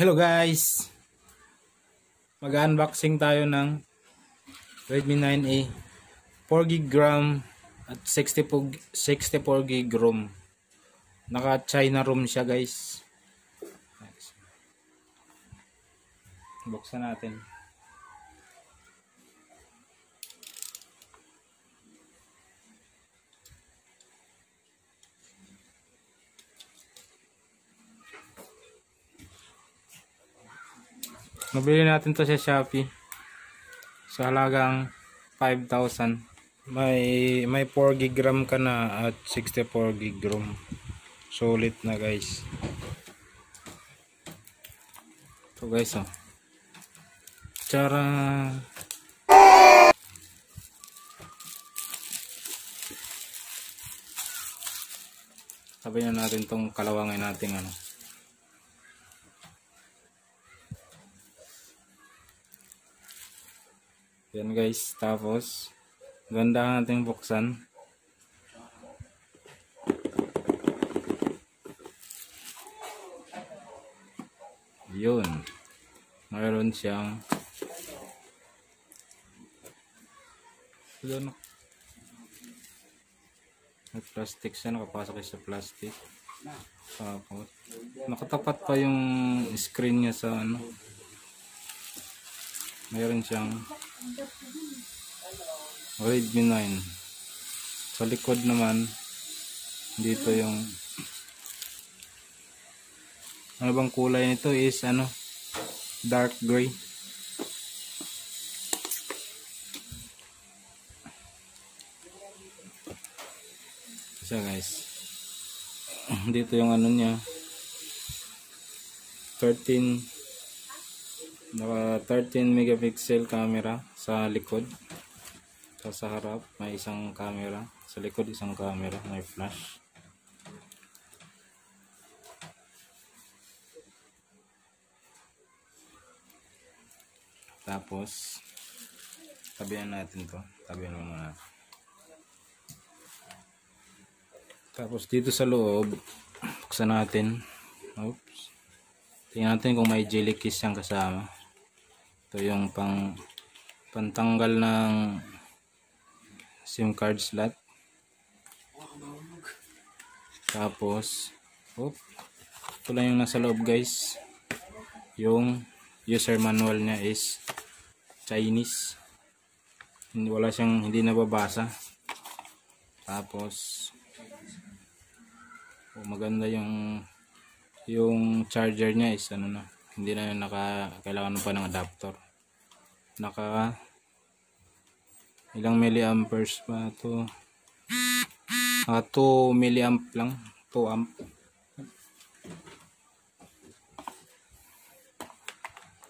Hello guys! Mag-unboxing tayo ng Redmi 9A 4GB RAM at 64 GB ROM. Naka China ROM siya guys. Buksan natin. Nabili natin to sa Shopee. Sa halagang 5,000. May may 4 GB RAM ka na at 64 GB ROM. Solid na guys. So guys oh. Tsara Sabi na natin tong kalawangay nating ano. Yan guys, tapos ganda natin buksan. Yun. Mayroon siyang Yun. May plastic siya, nakapasok sa plastic. Tapos, nakatapat pa yung screen niya sa ano. Mayroon siyang Redmi 9 sa likod naman dito yung ano bang kulay nito is ano dark gray. Siya guys. Dito yung ano niya 13 naka 13 megapixel camera sa likod. Tapos sa harap may isang camera. Sa likod isang camera may flash. Tapos tabihan natin to. Tabihan mo muna. Tapos dito sa loob buksan natin. Oops. Tingnan natin kung may jelly kiss siyang kasama ito yung pang pantanggal ng SIM card slot. Tapos oop, ito lang yung nasa loob guys. Yung user manual niya is Chinese. Hindi wala siyang hindi nababasa. Tapos oh, maganda yung yung charger niya is ano na hindi na naka kailangan pa ng adapter. Naka ilang milliamperes pa to? Naka 2 milliamp lang 2 amp.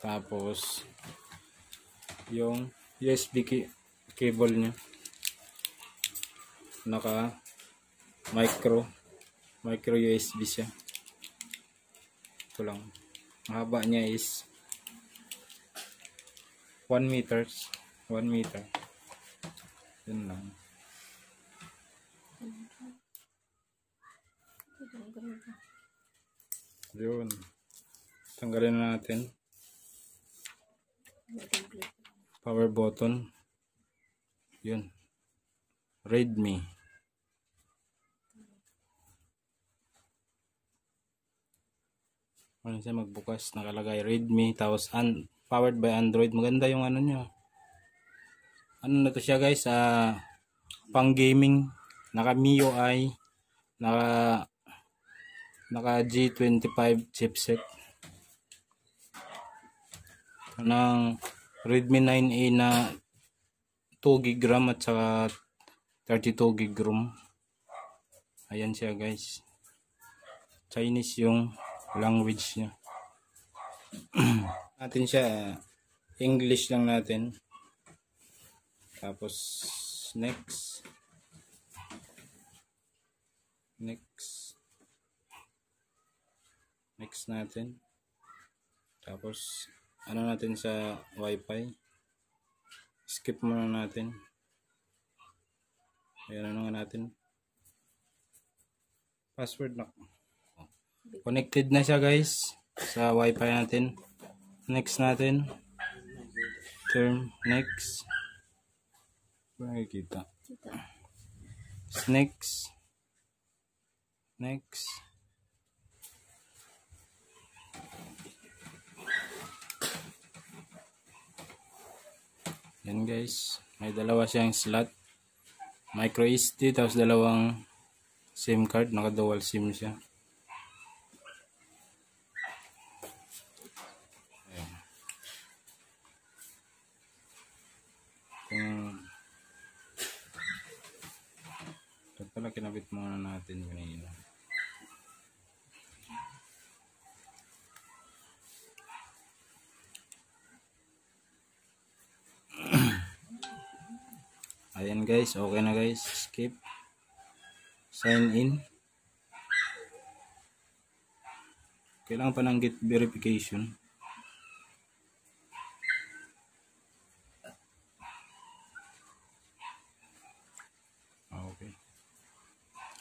Tapos yung USB cable nya naka micro micro USB siya. Ito lang haba niya is 1 meters. 1 meter. Yun lang. Yun. Tanggalin na natin. Power button. Yun. Redmi ano siya magbukas nakalagay Redmi tapos un powered by Android. Maganda yung ano nyo ano na to siya guys uh, pang gaming naka MIUI naka naka G25 chipset. Ng Redmi 9A na 2GB RAM at saka 32GB ROM. Ayan siya guys. Chinese yung language niya. Natin siya English lang natin. Tapos next. Next. Next natin. Tapos ano natin sa wifi? Skip muna natin. Ayan ano nga natin? Password na connected na siya guys sa wifi natin. Next natin. Term next. Makikita. Next. Next. Yan guys. May dalawa siyang slot. Micro SD tapos dalawang SIM card. Naka dual SIM siya. Pala kinabit muna natin kanina. Ayan guys, okay na guys. Skip. Sign in. Kailangan pa ng get verification.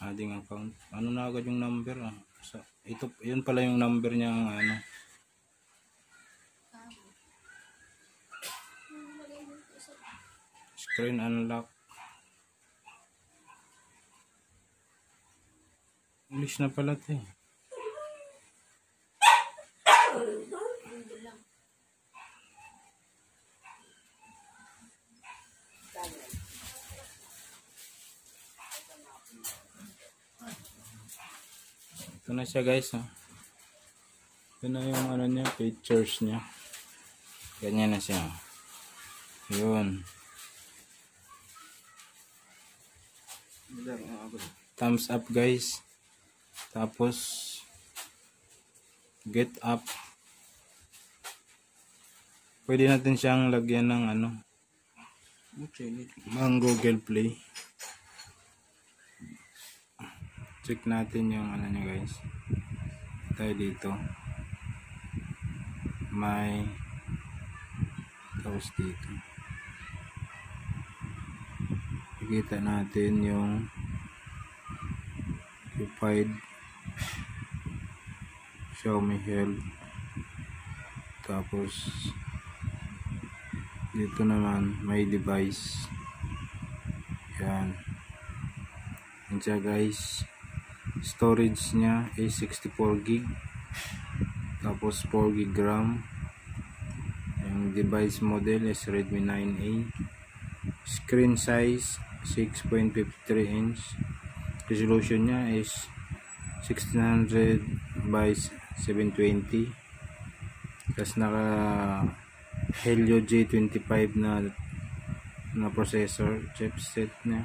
Adding account. Ano na agad yung number ah? Sa, ito, yun pala yung number niya ano. Screen unlock. English na pala ito eh. Ito na siya guys ha. Ito na yung ano niya, pictures niya. Ganyan na siya. Yun. Thumbs up guys. Tapos get up. Pwede natin siyang lagyan ng ano, ng Google Play. Check natin yung ano niya guys. Tayo dito. May tapos dito. Nakikita natin yung occupied Xiaomi Health tapos dito naman may device yan yan siya guys storage niya is 64 gig. Tapos 4 gig RAM. Yung device model is Redmi 9A screen size 6.53 inch. Resolution niya is 1600 by 720 tapos naka Helio G25 na na processor chipset niya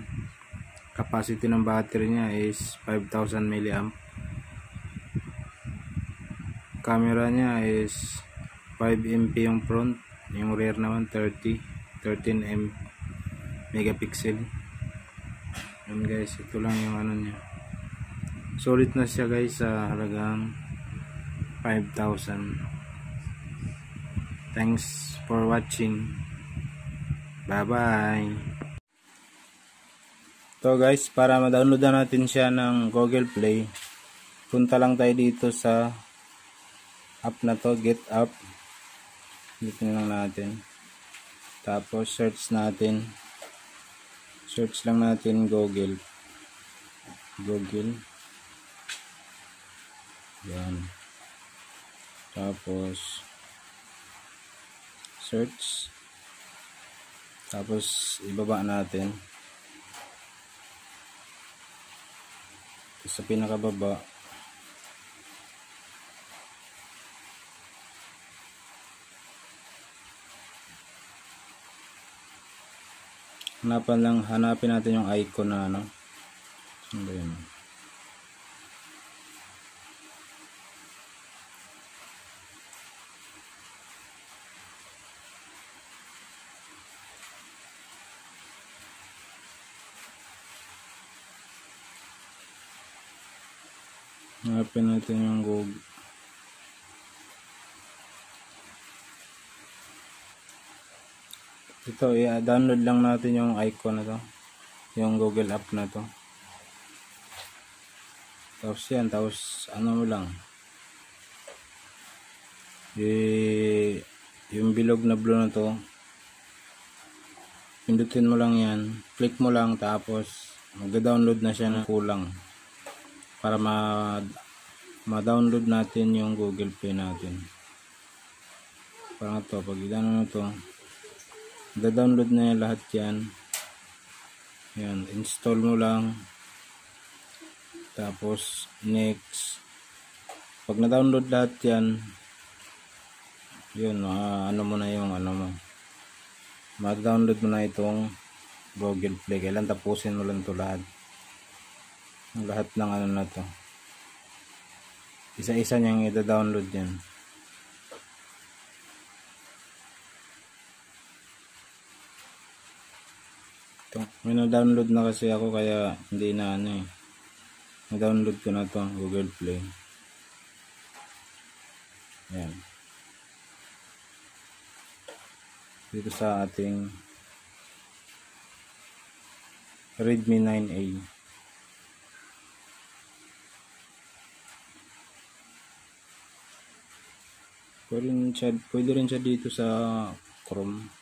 capacity ng battery niya is 5000 mAh camera niya is 5 MP yung front yung rear naman 30 13 M megapixel. Yun guys ito lang yung ano niya. Solid na siya guys sa halagang 5,000 thanks for watching. Bye bye to guys para ma-download na natin siya ng Google Play punta lang tayo dito sa app na to get up dito lang natin. Tapos search natin. Search lang natin Google. Google. Yan. Tapos search. Tapos ibaba natin sa pinakababa. Hanapan lang hanapin natin yung icon na ano. Saan ba yun hanapin natin yung Google. Ito i-download lang natin yung icon na to. Yung google app na to. Tapos yan tapos ano mo lang. Eh, yung bilog na blue na to pindutin mo lang yan click mo lang tapos magda-download na siya ng kulang para ma ma-download natin yung Google Play natin. Parang to pag ano na to da-download na yan lahat yan. Yan install mo lang. Tapos next. Pag na-download lahat yan yun ah, ano mo na yung ano mo. Mag-download mo na itong Google Play. Kailan tapusin mo lang to lahat lahat ng ano na to. Isa-isa niyang i-download yan. Ito may na-download na kasi ako kaya hindi na ano eh. Na-download ko na to Google Play. Yan dito sa ating Redmi 9A pwede rin siya, pwede rin siya dito sa Chrome